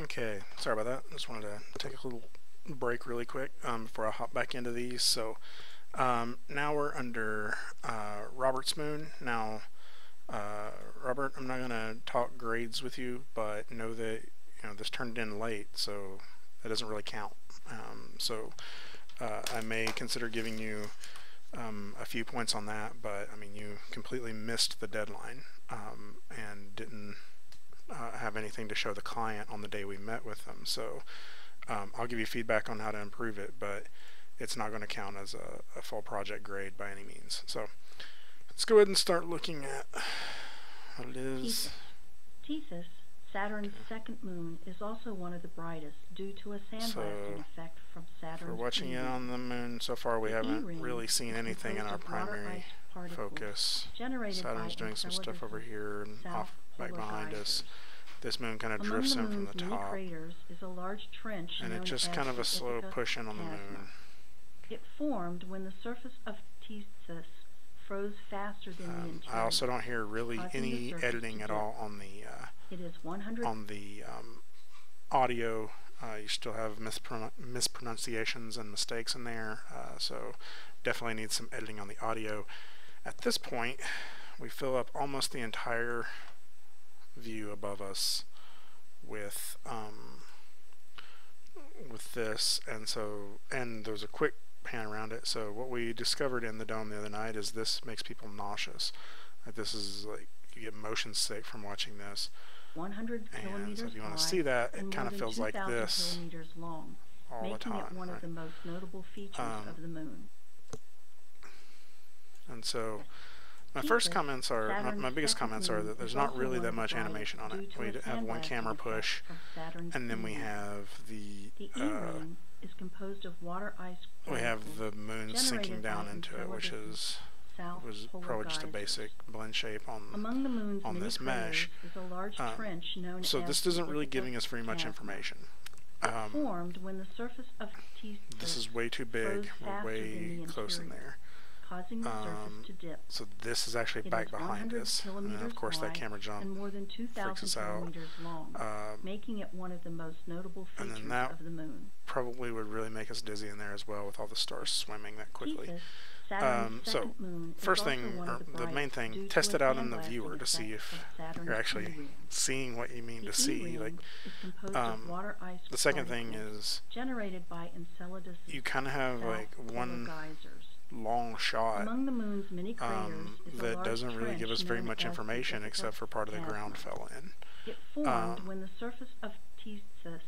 Okay, sorry about that. Just wanted to take a little break really quick um, before I hop back into these. So um, now we're under uh, Robert's Moon. Now, uh, Robert, I'm not going to talk grades with you, but know that you know this turned in late, so that doesn't really count. Um, so uh, I may consider giving you um, a few points on that, but I mean you completely missed the deadline um, and didn't uh, have anything to show the client on the day we met with them. So um, I'll give you feedback on how to improve it, but it's not going to count as a, a, full project grade by any means. So let's go ahead and start looking at what it is. Tethys, Saturn's second moon, is also one of the brightest due to a sandblasting so effect from Saturn's For watching it on the moon so far, we haven't really seen anything in our primary focus. Saturn's doing some stuff over here and off back behind us. This moon kind of drifts in from the top. and it's just kind of a slow push in on the moon. It formed when the surface of Tethys froze faster than um, the. I also don't hear really any editing at all on the uh, it is 100 on the um, audio. Uh, you still have mispron mispronunciations and mistakes in there, uh, so definitely need some editing on the audio. At this point, we fill up almost the entire view above us with um, with this, and so and there's a quick pan around it. So what we discovered in the dome the other night is this makes people nauseous. Like this is like you get motion sick from watching this. 100 and so if you want to see that, it kind of feels like this long, all making the time. it one right? of the most notable features um, of the moon. And so my first comments are, my, my, biggest comments are that there's not really that much animation on it. We have one camera push, and then we have the, uh, is composed of water ice we have the moon sinking down into it, which is was probably just a basic blend shape on Among the moon's on this mesh. Is a large trench known so this isn't really giving us very much information. Um, formed when the surface of This is way too big. We're way close in there causing the surface um, to dip. So this is actually it back behind us. And of course that camera jump and more than 2,000 kilometers long, um, making it one of the most notable features of the moon. Probably would really make us dizzy in there as well with all the stars swimming that quickly. Um, so first thing, the, the, main thing, test it out in the viewer to see if you're actually seeing what you mean the to see. Like, um, the second thing is generated by Enceladus you kind of have like one geysers long shot Among the moon's many um, that doesn't really give us very much information except for part of the ground fell in. It formed um, when the surface of Tethys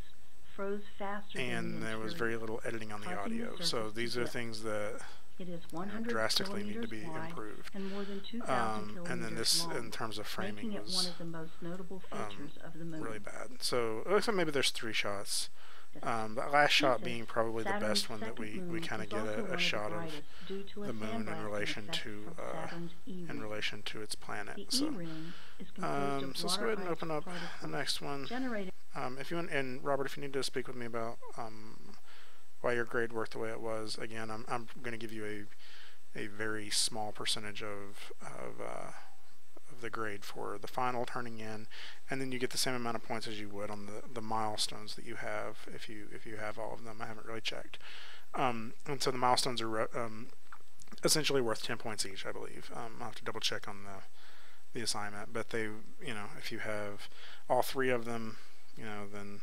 froze faster and the there was very little editing on the audio. The so these are things that it is 100 drastically need to be improved. And, more than 2, um, and then this, long, in terms of framing, was one of the most notable um, features of the moon. really bad. So it looks like maybe there's three shots. Um, the last shot being probably the best one that we, we kind of get a, a shot of the moon in relation to uh, in relation to its planet. So, um, so let's go ahead and open up the next one. Um, if you want, and Robert, if you need to speak with me about um, why your grade worked the way it was, again, I'm I'm going to give you a a very small percentage of of uh, the grade for the final turning in, and then you get the same amount of points as you would on the, the milestones that you have if you if you have all of them. I haven't really checked. Um, and so the milestones are um, essentially worth 10 points each, I believe. Um, I'll have to double check on the the assignment, but they, you know, if you have all three of them, you know, then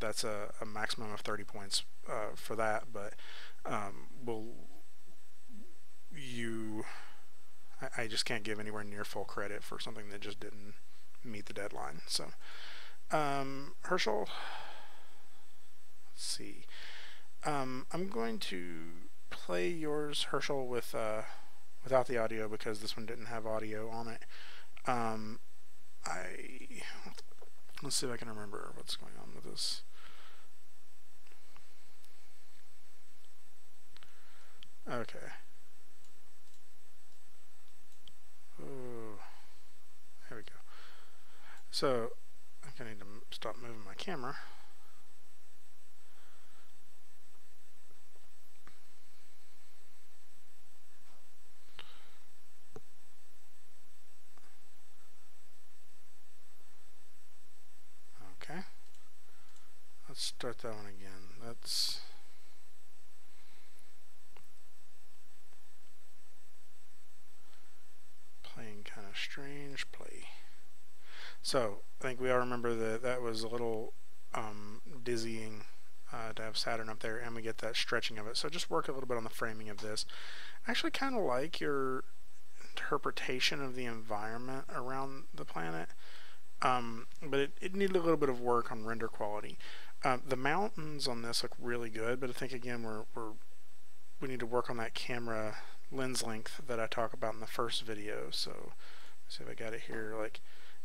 that's a, a maximum of 30 points uh, for that. But um, will you I, I, just can't give anywhere near full credit for something that just didn't meet the deadline. So, um, Herschel, let's see. Um, I'm going to play yours, Herschel, with uh, without the audio because this one didn't have audio on it. Um, I let's see if I can remember what's going on with this. Okay. Ooh. There we go. So, I think I need to stop moving my camera. Okay. let's start that one again. That's playing kind of strange play. So I think we all remember that that was a little um, dizzying uh, to have Saturn up there and we get that stretching of it. So just work a little bit on the framing of this. I actually kind of like your interpretation of the environment around the planet. Um, but it, it needed a little bit of work on render quality. Uh, the mountains on this look really good, but I think again we're, we're we need to work on that camera lens length that I talk about in the first video. So see if I got it here, like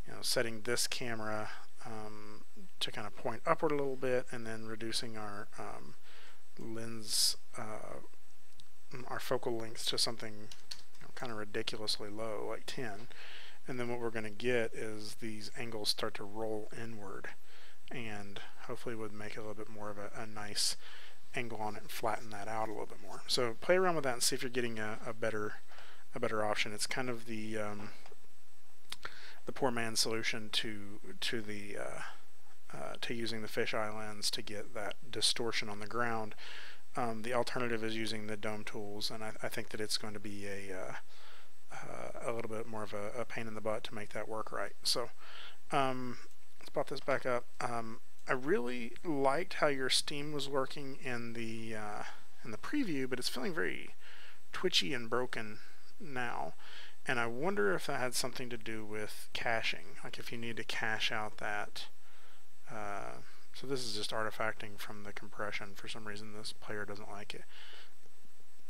you know, setting this camera um, to kind of point upward a little bit, and then reducing our um, lens, uh, our focal length to something you know, kind of ridiculously low, like 10 and then what we're going to get is these angles start to roll inward and hopefully would make a little bit more of a, a, nice angle on it and flatten that out a little bit more. So play around with that and see if you're getting a, a better a better option. It's kind of the um, the poor man's solution to to the uh, uh, to using the fisheye lens to get that distortion on the ground. Um, the alternative is using the dome tools, and I, I think that it's going to be a uh, uh, a little bit more of a, a, pain in the butt to make that work right. So um, let's pop this back up. Um, I really liked how your Steam was working in the uh, in the preview, but it's feeling very twitchy and broken now. And I wonder if that had something to do with caching, like if you need to cache out that. Uh, so this is just artifacting from the compression. For some reason, this player doesn't like it.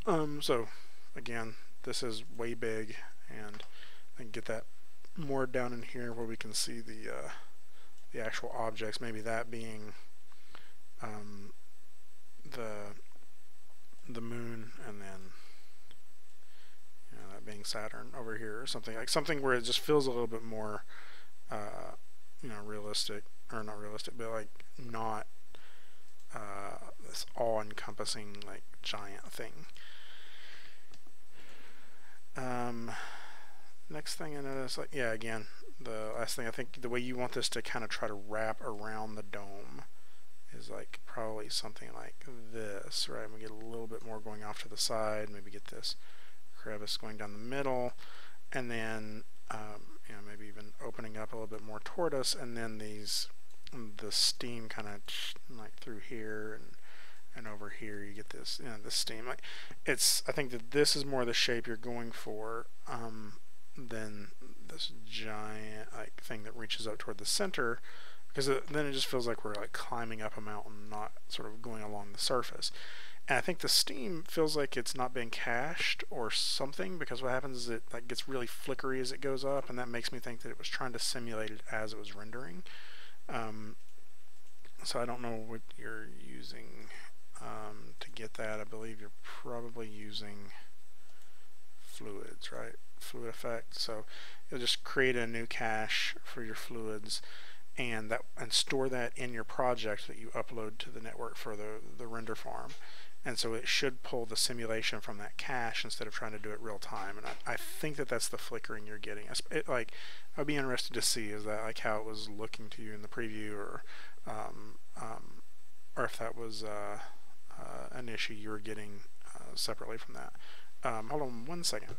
Um, so again, this is way big and I can get that more down in here where we can see the uh, the actual objects maybe that being um, the the moon and then being Saturn over here or something like something where it just feels a little bit more uh, you know realistic or not realistic but like not uh, this all-encompassing like giant thing um, next thing I noticed, like, yeah, again, the last thing I think the way you want this to kind of try to wrap around the dome is like probably something like this, right? We get a little bit more going off to the side, maybe get this crevice going down the middle, and then um, you know maybe even opening up a little bit more toward us, and then these the steam kind of like through here and and over here you get this you know this steam like it's I think that this is more the shape you're going for um, than this giant like thing that reaches up toward the center because it, then it just feels like we're like climbing up a mountain not sort of going along the surface and I think the steam feels like it's not being cached or something because what happens is it like gets really flickery as it goes up and that makes me think that it was trying to simulate it as it was rendering um, so I don't know what you're using um, to get that, I believe you're probably using fluids, right? Fluid effect. So you'll just create a new cache for your fluids and that and store that in your project that you upload to the network for the, the render farm. And so it should pull the simulation from that cache instead of trying to do it real time. And I, I think that that's the flickering you're getting. It, like, I'd be interested to see is that like how it was looking to you in the preview, or um, um, or if that was uh, uh, an issue you were getting uh, separately from that. Um, hold on one second.